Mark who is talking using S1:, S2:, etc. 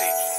S1: Legacy.